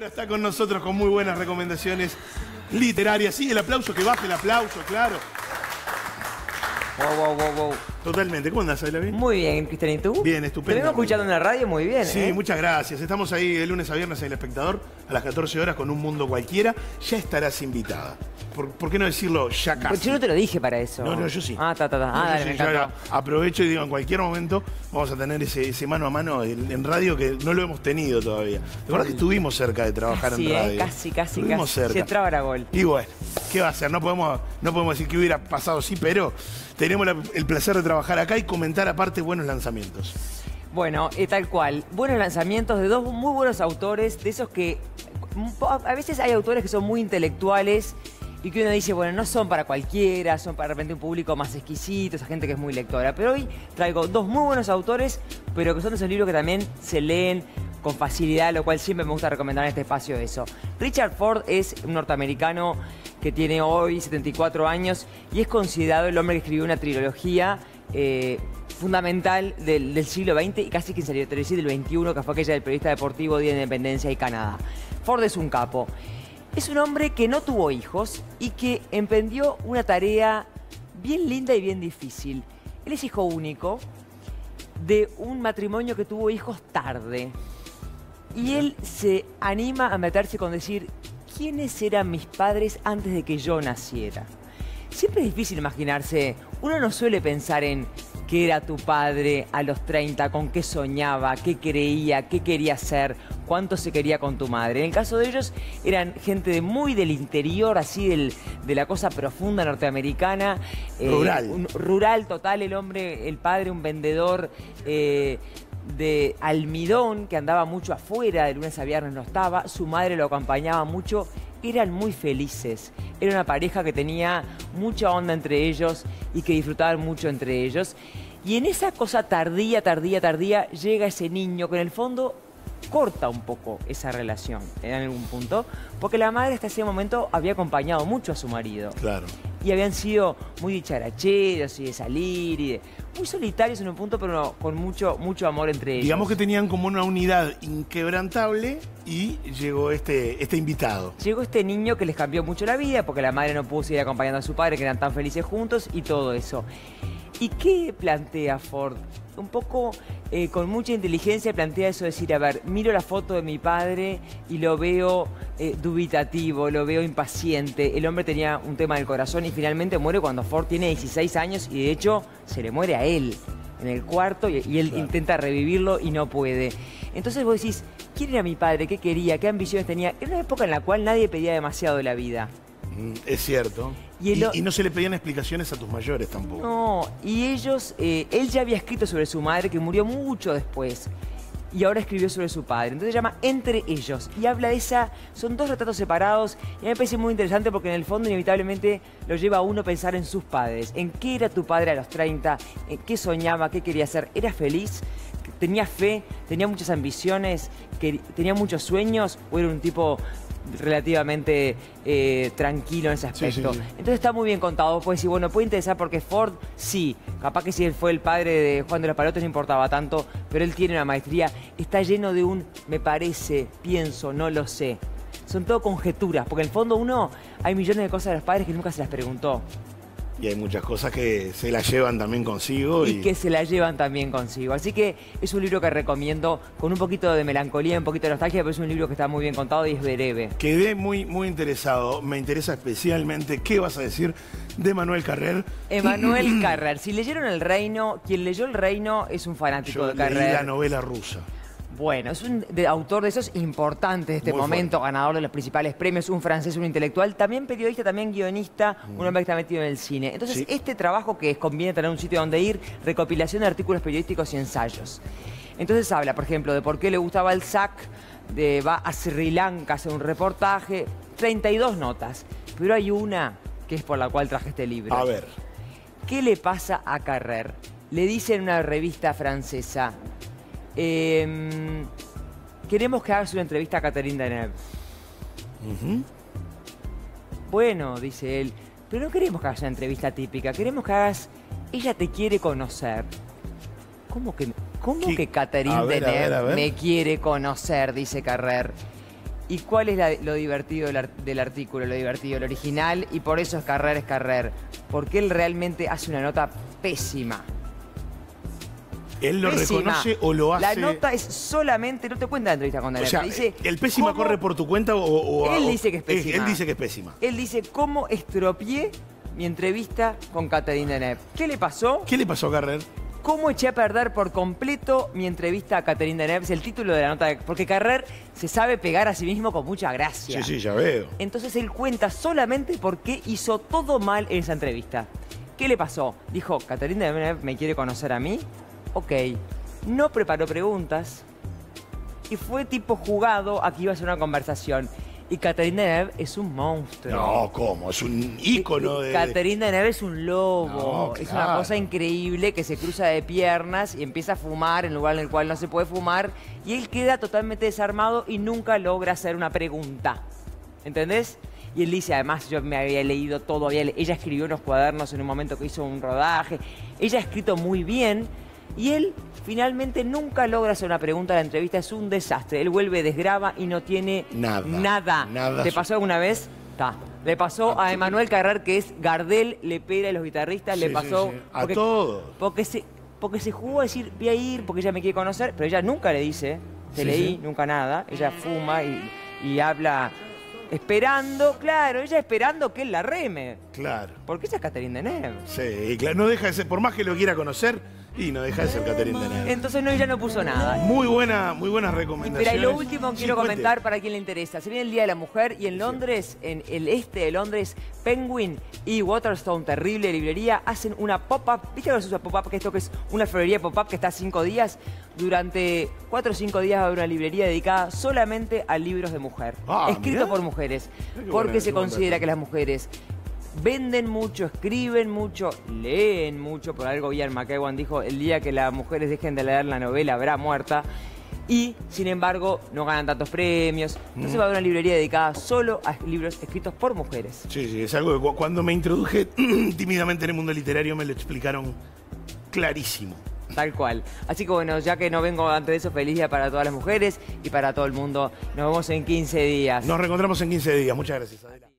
Está con nosotros con muy buenas recomendaciones literarias. Sí, el aplauso, que baje el aplauso, claro. Wow, wow, wow, wow. Totalmente. ¿Cómo andás? ¿Bien? Muy bien, Cristian, ¿y tú? Bien, estupendo. Te vengo escuchando en la radio muy bien, Sí, ¿eh? muchas gracias. Estamos ahí de lunes a viernes en El Espectador a las 14 horas con Un Mundo Cualquiera. Ya estarás invitada. ¿Por, por qué no decirlo ya casi? Pues yo no te lo dije para eso. No, no, yo sí. Ah, ta, ta, ta. No, Ah, dale, sí, me aprovecho y digo, en cualquier momento vamos a tener ese, ese mano a mano en, en radio que no lo hemos tenido todavía. ¿Te acuerdas que estuvimos cerca de trabajar Casi, en ¿eh? radio? Casi, casi, Estuvimos casi. cerca. Si entraba era gol. Y bueno, ¿qué va a hacer? No podemos, no podemos decir que hubiera pasado sí, pero tenemos la- el placer de trabajar acá y comentar aparte buenos lanzamientos. Bueno, eh, tal cual. Buenos lanzamientos de dos muy buenos autores, de esos que po- a veces hay autores que son muy intelectuales y que uno dice, bueno, no son para cualquiera, son para de repente un público más exquisito, esa gente que es muy lectora. Pero hoy traigo dos muy buenos autores, pero que son de esos libros que también se leen con facilidad, lo cual siempre me gusta recomendar en este espacio eso. Richard Ford es un norteamericano que tiene hoy 74 años y es considerado el hombre que escribió una trilogía eh, fundamental del, del siglo XX y casi que salió del XXI, que fue aquella del periodista deportivo Día de Independencia y Canadá. Ford es un capo. Es un hombre que no tuvo hijos y que emprendió una tarea bien linda y bien difícil. Él es hijo único de un matrimonio que tuvo hijos tarde. Y él se anima a meterse con decir, ¿quiénes eran mis padres antes de que yo naciera? Siempre es difícil imaginarse, uno no suele pensar en qué era tu padre a los 30, con qué soñaba, qué creía, qué quería hacer, cuánto se quería con tu madre. En el caso de ellos eran gente de muy del interior, así del- de la cosa profunda norteamericana. eh, Rural. un- rural total, el hombre, el padre, un vendedor eh, de almidón que andaba mucho afuera, de lunes a viernes no estaba, su madre lo acompañaba mucho, eran muy felices. Era una pareja que tenía mucha onda entre ellos y que disfrutaban mucho entre ellos. Y en esa cosa tardía, tardía, tardía, llega ese niño que en el fondo corta un poco esa relación en algún punto, porque la madre hasta ese momento había acompañado mucho a su marido Claro. Y habían sido muy dicharacheros y de salir y de, muy solitarios en un punto, pero no, con mucho, mucho amor entre ellos. Digamos que tenían como una unidad inquebrantable y llegó este, este invitado. Llegó este niño que les cambió mucho la vida porque la madre no pudo seguir acompañando a su padre, que eran tan felices juntos y todo eso. ¿Y qué plantea Ford? Un poco eh, con mucha inteligencia plantea eso de decir, a ver, miro la foto de mi padre y lo veo eh, dubitativo, lo veo impaciente. El hombre tenía un tema del corazón y finalmente muere cuando Ford tiene 16 años y de hecho se le muere a él en el cuarto y, y él Claro. intenta revivirlo y no puede. Entonces vos decís, ¿quién era mi padre? ¿Qué quería? ¿Qué ambiciones tenía? Era una época en la cual nadie pedía demasiado de la vida. Es cierto. El y no se le pedían explicaciones a tus mayores tampoco. No, y ellos, eh, él ya había escrito sobre su madre, que murió mucho después. Y ahora escribió sobre su padre. Entonces se llama Entre ellos. Y habla de esa. Son dos retratos separados. Y a mí me parece muy interesante porque en el fondo, inevitablemente, lo lleva a uno a pensar en sus padres. En qué era tu padre a los 30, en qué soñaba, qué quería hacer. ¿Era feliz? ¿Tenía fe? ¿Tenía muchas ambiciones? que- ¿Tenía muchos sueños? ¿O era un tipo relativamente eh, tranquilo en ese Sí, sí, aspecto? sí. Entonces está muy bien contado, pues, y bueno, puede interesar porque Ford, sí, capaz que si él fue el padre de Juan de los Palotes no importaba tanto, pero él tiene una maestría, está lleno de un me parece, pienso, no lo sé. Son todo conjeturas, porque en el fondo uno, hay millones de cosas de los padres que nunca se las preguntó Y hay muchas cosas que se las llevan también consigo. y Y, que se las llevan también consigo. Así que es un libro que recomiendo con un poquito de melancolía, un poquito de nostalgia, pero es un libro que está muy bien contado y es breve. Quedé muy, muy interesado. Me interesa especialmente qué vas a decir de Manuel Carrer. Emanuel Carrer. Si leyeron El Reino, quien leyó El Reino es un fanático Yo de leí Carrer. la novela rusa. Bueno, es un de- autor de esos importantes de este Muy momento, ganador de los principales premios, un francés, un intelectual, también periodista, también guionista, un hombre que está metido en el cine. Entonces, Sí. este trabajo que es conviene tener un sitio donde ir, recopilación de artículos periodísticos y ensayos. Entonces habla, por ejemplo, de por qué le gustaba el SAC, de va a Sri Lanka a hacer un reportaje, 32 notas, pero hay una que es por la cual traje este libro. A ver. ¿Qué le pasa a Carrer? Le dice en una revista francesa, em, queremos que hagas una entrevista a Catherine Deneuve. Bueno, dice él, pero no queremos que hagas una entrevista típica, queremos que hagas, ella te quiere conocer. ¿Cómo que, cómo ¿Qué? que Catherine A ver, a ver, Deneuve a ver. me quiere conocer? Dice Carrer. ¿Y cuál es la- lo divertido del, del artículo? Lo divertido, el original, y por eso es Carrer es Carrer. Porque él realmente hace una nota pésima. ¿Él lo Pésima. reconoce o lo hace? La nota es solamente, no te cuenta la entrevista con O Daniel. sea, dice, ¿el pésima ¿cómo- corre por tu cuenta o...? o- Él o- dice que es pésima. Él dice que es pésima. Él dice, ¿cómo estropié mi entrevista con Catherine Deneuve? ¿Qué le pasó? ¿Qué le pasó a Carrer? ¿Cómo eché a perder por completo mi entrevista a Catherine Deneuve? Es el título de la nota. de- Porque Carrer se sabe pegar a sí mismo con mucha gracia. Sí, sí, ya veo. Entonces él cuenta solamente por qué hizo todo mal en esa entrevista. ¿Qué le pasó? Dijo, Catherine Deneuve me quiere conocer a mí. Ok. No preparó preguntas. Y fue tipo jugado a que iba a ser una conversación. Y Catherine Deneuve es un monstruo. No, ¿cómo? Es un ícono de... Catherine Deneuve es un lobo. No, Es una cosa increíble que se cruza de piernas y empieza a fumar en lugar en el cual no se puede fumar. Y él queda totalmente desarmado y nunca logra hacer una pregunta. ¿Entendés? Y él dice, además, yo me había leído todo. había le- ella escribió unos cuadernos en un momento que hizo un rodaje. Ella ha escrito muy bien. Y él finalmente nunca logra hacer una pregunta. La entrevista es un desastre. Él vuelve, desgraba y no tiene Nada, Nada. nada. ¿Te pasó alguna vez? Está. Le pasó a Emanuel Carrer, que es Gardel, Lepera y los guitarristas. Sí, le pasó. sí. A todos. Porque se, porque se jugó a decir, voy a ir porque ella me quiere conocer, pero ella nunca le dice, te leí, nunca nada. Ella fuma y, y habla esperando, claro, ella esperando que él la reme. Claro. Porque esa es Catherine Deneuve. Sí, claro. No deja de ser, por más que lo quiera conocer, y no deja de ser Catherine Deneuve. Entonces no, ella no puso nada. Muy buena, muy buenas recomendaciones. y lo último quiero cuente. comentar para quien le interesa. Se viene el Día de la Mujer y en Londres, en el este de Londres, Penguin y Waterstone, terrible librería, hacen una pop-up. ¿Viste que se usa pop-up? Que esto que es una florería pop-up que está cinco días. Durante cuatro o cinco días va a haber una librería dedicada solamente a libros de mujer. Ah, escrito mirá. por mujeres. Porque buena- se considera que las mujeres venden mucho, escriben mucho, leen mucho. Por algo Ian McEwan dijo, el día que las mujeres dejen de leer la novela habrá muerta. Y, sin embargo, no ganan tantos premios. Entonces va a haber una librería dedicada solo a libros escritos por mujeres. Sí, sí, es algo que cu- cuando me introduje tímidamente en el mundo literario me lo explicaron clarísimo. Tal cual. Así que bueno, ya que no vengo antes de eso, feliz día para todas las mujeres y para todo el mundo. Nos vemos en 15 días. Nos reencontramos en 15 días. Muchas gracias, Adela.